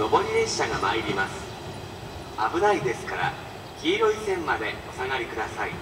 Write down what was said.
上り列車が参ります。危ないですから黄色い線までお下がりください。